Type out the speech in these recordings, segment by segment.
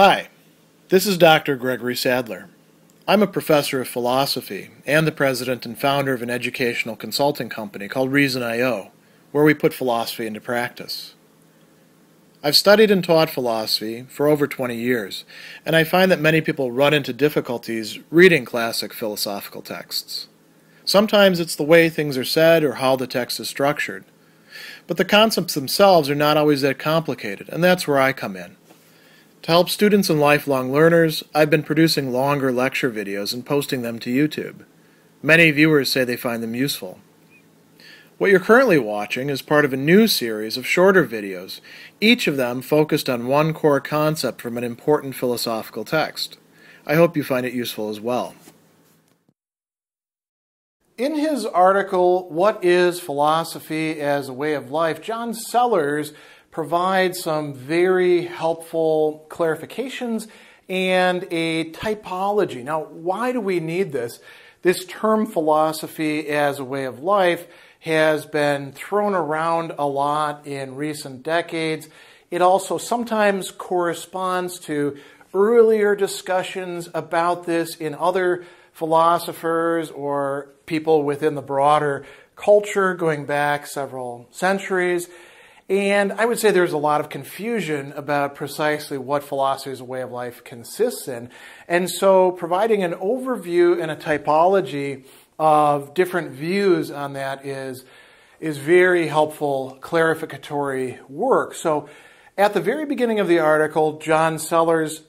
Hi, this is Dr. Gregory Sadler. I'm a professor of philosophy and the president and founder of an educational consulting company called Reason.io, where we put philosophy into practice. I've studied and taught philosophy for over 20 years, and I find that many people run into difficulties reading classic philosophical texts. Sometimes it's the way things are said or how the text is structured. But the concepts themselves are not always that complicated, and that's where I come in. To help students and lifelong learners, I've been producing longer lecture videos and posting them to YouTube. Many viewers say they find them useful. What you're currently watching is part of a new series of shorter videos, each of them focused on one core concept from an important philosophical text. I hope you find it useful as well. In his article, What is Philosophy as a Way of Life, John Sellars provides some very helpful clarifications and a typology. Now, why do we need this? This term philosophy as a way of life has been thrown around a lot in recent decades. It also sometimes corresponds to earlier discussions about this in other philosophers or people within the broader culture going back several centuries. And I would say there's a lot of confusion about precisely what philosophy as a way of life consists in. And so providing an overview and a typology of different views on that is, is very helpful clarificatory work. So at the very beginning of the article, John Sellars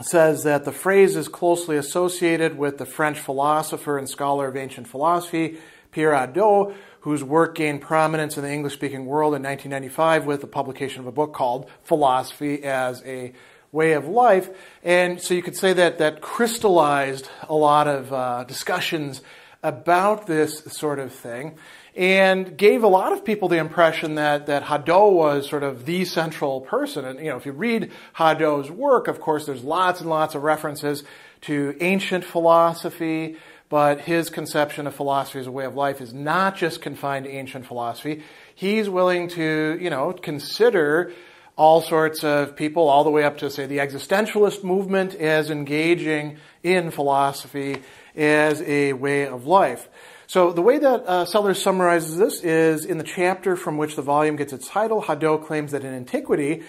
says that the phrase is closely associated with the French philosopher and scholar of ancient philosophy, Pierre Hadot, whose work gained prominence in the English speaking world in 1995 with the publication of a book called Philosophy as a Way of Life. And so you could say that that crystallized a lot of uh, discussions about this sort of thing and gave a lot of people the impression that, that Hadot was sort of the central person. And, you know, if you read Hadot's work, of course, there's lots and lots of references to ancient philosophy, but his conception of philosophy as a way of life is not just confined to ancient philosophy. He's willing to, you know, consider all sorts of people, all the way up to, say, the existentialist movement as engaging in philosophy as a way of life. So the way that uh, Sellars summarizes this is in the chapter from which the volume gets its title, Hadot claims that in antiquity,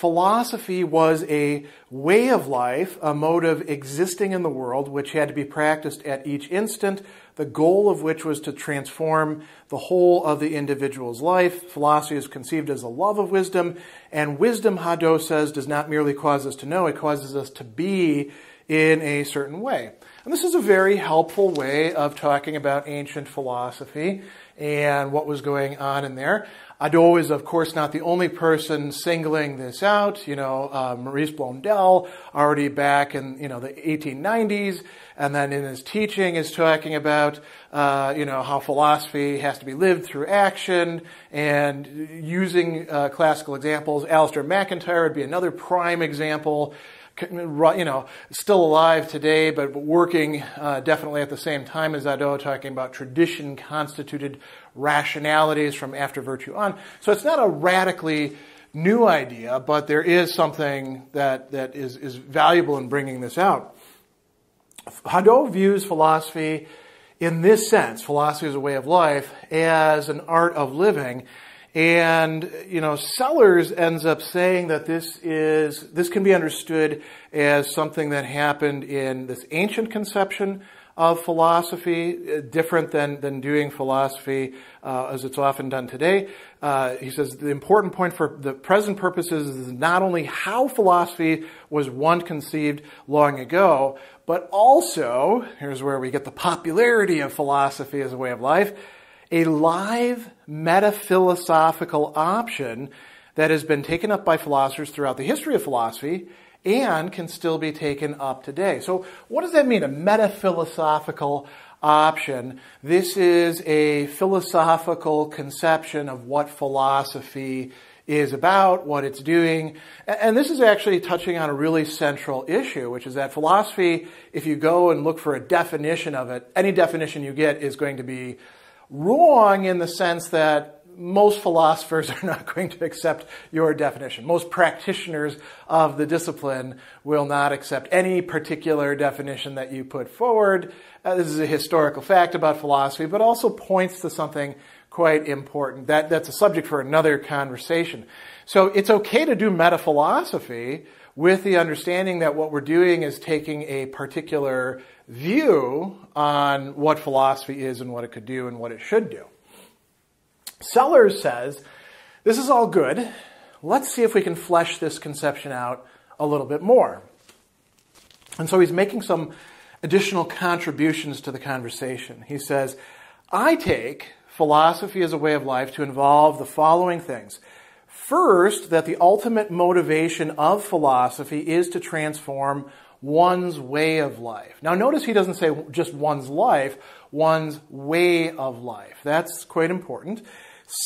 philosophy was a way of life, a mode of existing in the world, which had to be practiced at each instant, the goal of which was to transform the whole of the individual's life. Philosophy is conceived as a love of wisdom, and wisdom, Hadot says, does not merely cause us to know, it causes us to be in a certain way. And this is a very helpful way of talking about ancient philosophy and what was going on in there. Hadot is, of course, not the only person singling this out. You know, uh, Maurice Blondel, already back in, you know, the 1890s, and then in his teaching is talking about, uh, you know, how philosophy has to be lived through action, and using uh, classical examples. Alasdair MacIntyre would be another prime example you know, still alive today, but working uh, definitely at the same time as Hadot, talking about tradition constituted rationalities from after virtue on. So it's not a radically new idea, but there is something that, that is, is valuable in bringing this out. Hadot views philosophy in this sense, philosophy as a way of life, as an art of living. And, you know, Sellars ends up saying that this is, this can be understood as something that happened in this ancient conception of philosophy, uh, different than, than doing philosophy uh, as it's often done today. Uh, he says the important point for the present purposes is not only how philosophy was once conceived long ago, but also, here's where we get the popularity of philosophy as a way of life, a live metaphilosophical option that has been taken up by philosophers throughout the history of philosophy and can still be taken up today. So what does that mean? A metaphilosophical option. This is a philosophical conception of what philosophy is about, what it's doing. And this is actually touching on a really central issue, which is that philosophy, if you go and look for a definition of it, any definition you get is going to be wrong in the sense that most philosophers are not going to accept your definition. Most practitioners of the discipline will not accept any particular definition that you put forward. Uh, this is a historical fact about philosophy, but also points to something quite important. That, that's a subject for another conversation. So it's okay to do meta philosophy with the understanding that what we're doing is taking a particular view on what philosophy is and what it could do and what it should do. Sellars says, this is all good. Let's see if we can flesh this conception out a little bit more. And so he's making some additional contributions to the conversation. He says, I take philosophy as a way of life to involve the following things. First, that the ultimate motivation of philosophy is to transform one's way of life. Now, notice he doesn't say just one's life, one's way of life. That's quite important.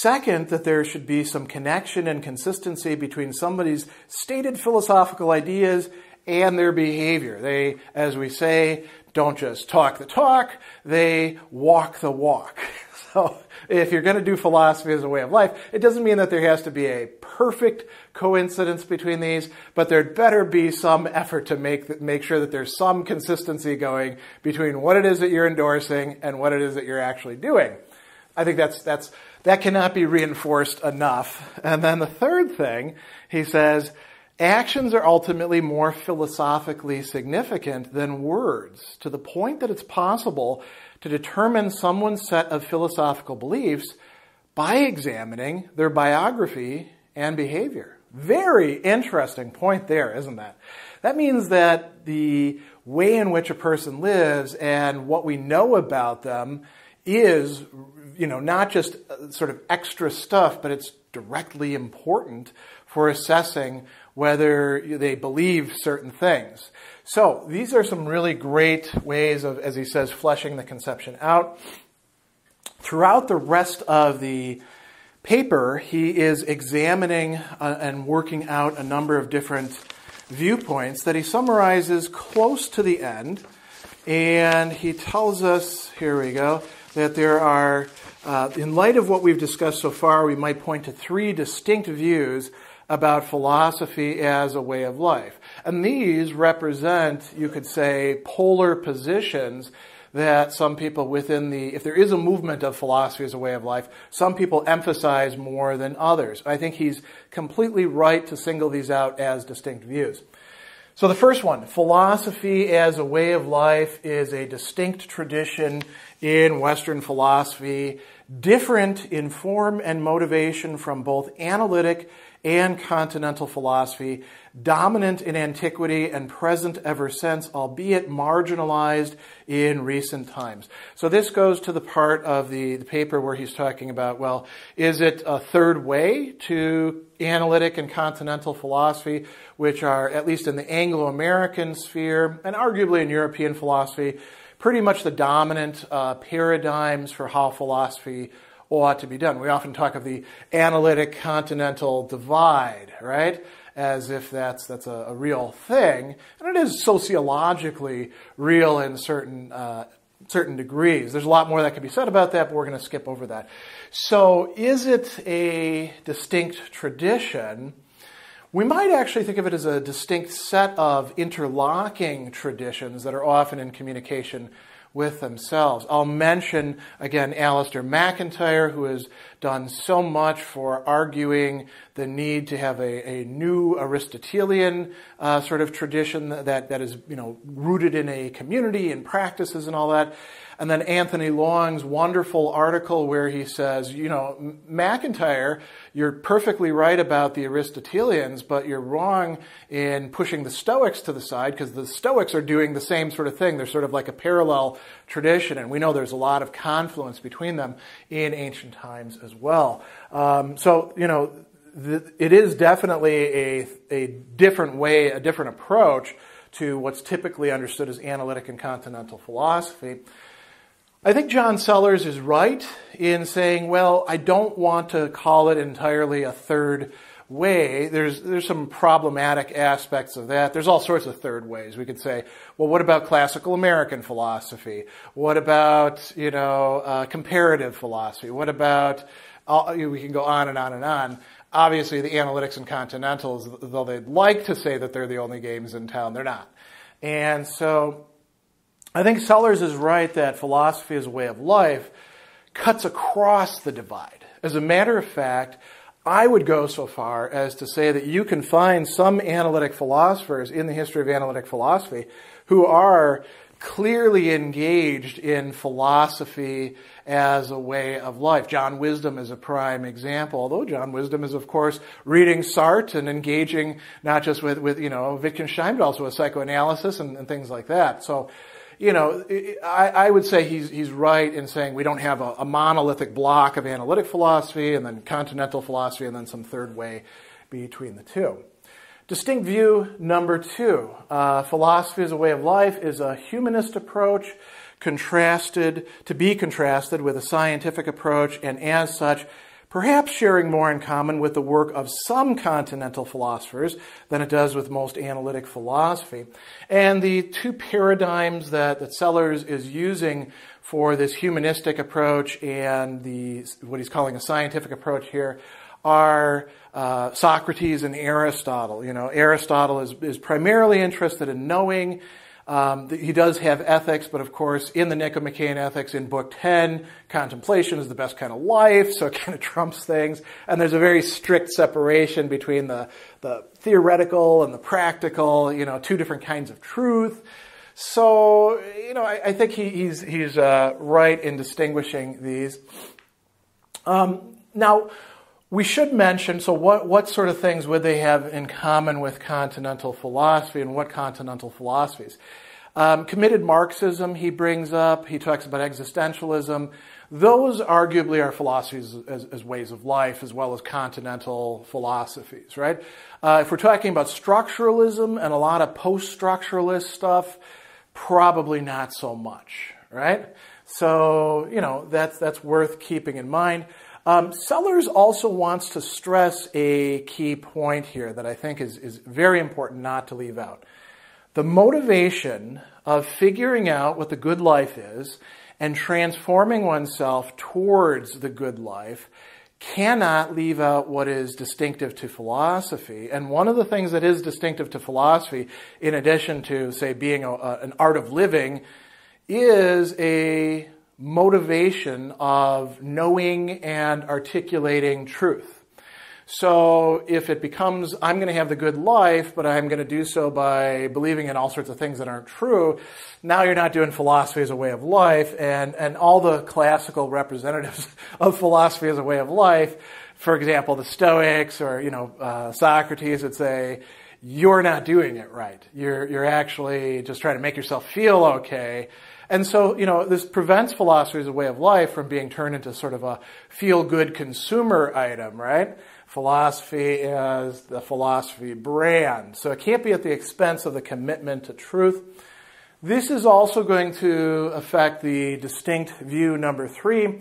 Second, that there should be some connection and consistency between somebody's stated philosophical ideas and their behavior. They, as we say, don't just talk the talk, they walk the walk. So if you're going to do philosophy as a way of life, it doesn't mean that there has to be a perfect coincidence between these, but there'd better be some effort to make, make sure that there's some consistency going between what it is that you're endorsing and what it is that you're actually doing. I think that's, that's, that cannot be reinforced enough. And then the third thing, he says, actions are ultimately more philosophically significant than words to the point that it's possible to determine someone's set of philosophical beliefs by examining their biography and behavior. Very interesting point there, isn't that? That means that the way in which a person lives and what we know about them is, you know, not just uh, sort of extra stuff, but it's directly important for assessing whether they believe certain things. So these are some really great ways of, as he says, fleshing the conception out. Throughout the rest of the paper, he is examining uh, and working out a number of different viewpoints that he summarizes close to the end. And he tells us, here we go, that there are, uh, in light of what we've discussed so far, we might point to three distinct views about philosophy as a way of life. And these represent, you could say, polar positions that some people within the, if there is a movement of philosophy as a way of life, some people emphasize more than others. I think he's completely right to single these out as distinct views. So the first one, philosophy as a way of life is a distinct tradition in Western philosophy, different in form and motivation from both analytic and continental philosophy, dominant in antiquity and present ever since, albeit marginalized in recent times. So this goes to the part of the, the paper where he's talking about, well, is it a third way to analytic and continental philosophy, which are, at least in the Anglo-American sphere, and arguably in European philosophy, pretty much the dominant uh, paradigms for how philosophy ought to be done. We often talk of the analytic continental divide, right? As if that's, that's a, a real thing. And it is sociologically real in certain, uh, certain degrees. There's a lot more that can be said about that, but we're going to skip over that. So, is it a distinct tradition? We might actually think of it as a distinct set of interlocking traditions that are often in communication with themselves. I'll mention again Alasdair MacIntyre, who has done so much for arguing the need to have a, a new Aristotelian uh, sort of tradition that, that is you know rooted in a community and practices and all that. And then Anthony Long's wonderful article where he says, you know, MacIntyre, you're perfectly right about the Aristotelians, but you're wrong in pushing the Stoics to the side because the Stoics are doing the same sort of thing. They're sort of like a parallel tradition, and we know there's a lot of confluence between them in ancient times as well. Um, so, you know, it is definitely a, a different way, a different approach to what's typically understood as analytic and continental philosophy. I think John Sellars is right in saying, well, I don't want to call it entirely a third way. There's, there's some problematic aspects of that. There's all sorts of third ways. We could say, well, what about classical American philosophy? What about, you know, uh, comparative philosophy? What about all, we can go on and on and on. Obviously, the analytics and continentals, though they'd like to say that they're the only games in town, they're not. And so I think Sellars is right that philosophy as a way of life cuts across the divide. As a matter of fact, I would go so far as to say that you can find some analytic philosophers in the history of analytic philosophy who are clearly engaged in philosophy as a way of life. John Wisdom is a prime example, although John Wisdom is, of course, reading Sartre and engaging not just with, with you know, Wittgenstein, but also with psychoanalysis and, and things like that. So, you know, I, I, would say he's, he's right in saying we don't have a, a, monolithic block of analytic philosophy and then continental philosophy and then some third way between the two. Distinct view number two uh, philosophy as a way of life is a humanist approach contrasted, to be contrasted with a scientific approach, and as such, perhaps sharing more in common with the work of some continental philosophers than it does with most analytic philosophy. And the two paradigms that, that Sellars is using for this humanistic approach and the what he's calling a scientific approach here are uh, Socrates and Aristotle. You know, Aristotle is, is primarily interested in knowing um, he does have ethics, but of course, in the Nicomachean Ethics in Book 10, contemplation is the best kind of life, so it kind of trumps things. And there's a very strict separation between the, the theoretical and the practical, you know, two different kinds of truth. So, you know, I, I think he, he's, he's uh, right in distinguishing these. Um, now, we should mention so what, what sort of things would they have in common with continental philosophy and what continental philosophies? Um, committed Marxism, he brings up, he talks about existentialism. Those arguably are philosophies as, as ways of life as well as continental philosophies, right? Uh, if we're talking about structuralism and a lot of post structuralist stuff, probably not so much, right? So, you know, that's, that's worth keeping in mind. Um, Sellars also wants to stress a key point here that I think is, is very important not to leave out. The motivation of figuring out what the good life is and transforming oneself towards the good life cannot leave out what is distinctive to philosophy. And one of the things that is distinctive to philosophy, in addition to, say, being a, a, an art of living, is a motivation of knowing and articulating truth. So if it becomes, I'm going to have the good life, but I'm going to do so by believing in all sorts of things that aren't true, now you're not doing philosophy as a way of life, and, and all the classical representatives of philosophy as a way of life, for example, the Stoics or, you know, uh, Socrates would say, you're not doing it right. You're, you're actually just trying to make yourself feel okay and so, you know, this prevents philosophy as a way of life from being turned into sort of a feel-good consumer item, right? Philosophy as the philosophy brand. So it can't be at the expense of the commitment to truth. This is also going to affect the distinct view number three.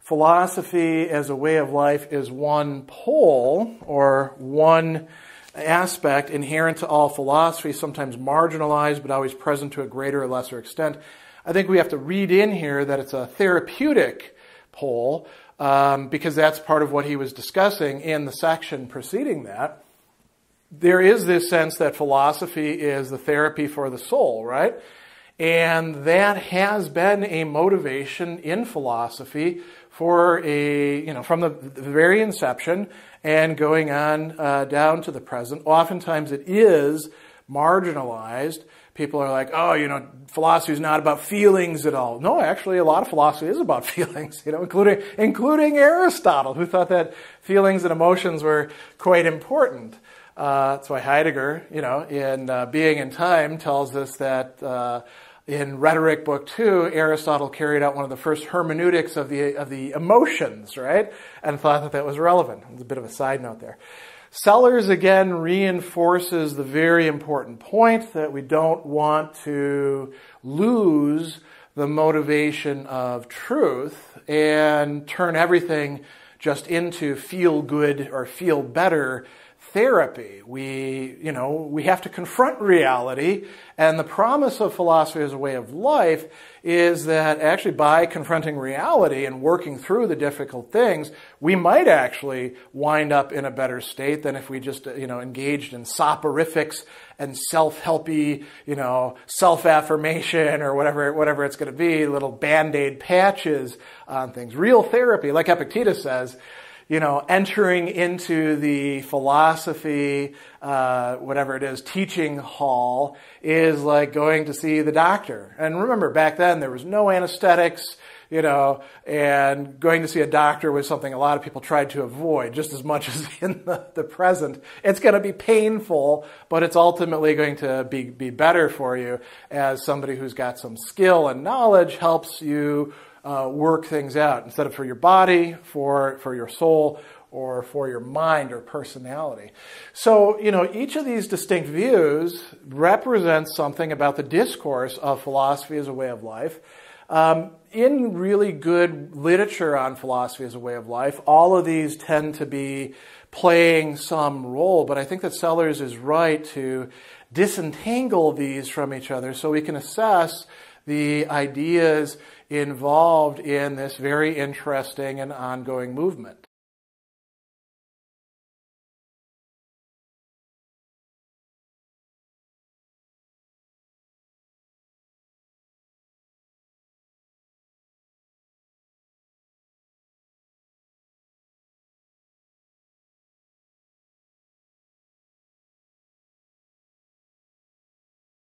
Philosophy as a way of life is one pole or one aspect inherent to all philosophy, sometimes marginalized but always present to a greater or lesser extent. I think we have to read in here that it's a therapeutic pole um, because that's part of what he was discussing in the section preceding that. There is this sense that philosophy is the therapy for the soul, right? And that has been a motivation in philosophy for a, you know, from the, the very inception and going on uh, down to the present. Oftentimes it is marginalized people are like, oh, you know, philosophy is not about feelings at all. No, actually, a lot of philosophy is about feelings, you know, including, including Aristotle, who thought that feelings and emotions were quite important. Uh, that's why Heidegger, you know, in uh, Being and Time tells us that uh, in Rhetoric Book Two, Aristotle carried out one of the first hermeneutics of the of the emotions, right, and thought that that was relevant. It's a bit of a side note there. Sellars again reinforces the very important point that we don't want to lose the motivation of truth and turn everything just into feel good or feel better therapy. We, you know, we have to confront reality, and the promise of philosophy as a way of life is that actually by confronting reality and working through the difficult things, we might actually wind up in a better state than if we just, you know, engaged in soporifics and self-helpy, you know, self-affirmation or whatever, whatever it's going to be, little band-aid patches on things. Real therapy, like Epictetus says, you know, entering into the philosophy, uh, whatever it is, teaching hall is like going to see the doctor. And remember, back then there was no anesthetics, you know, and going to see a doctor was something a lot of people tried to avoid just as much as in the, the present. It's going to be painful, but it's ultimately going to be, be better for you as somebody who's got some skill and knowledge helps you uh, work things out instead of for your body, for, for your soul, or for your mind or personality. So, you know, each of these distinct views represents something about the discourse of philosophy as a way of life. Um, in really good literature on philosophy as a way of life, all of these tend to be playing some role, but I think that Sellars is right to disentangle these from each other so we can assess the ideas involved in this very interesting and ongoing movement.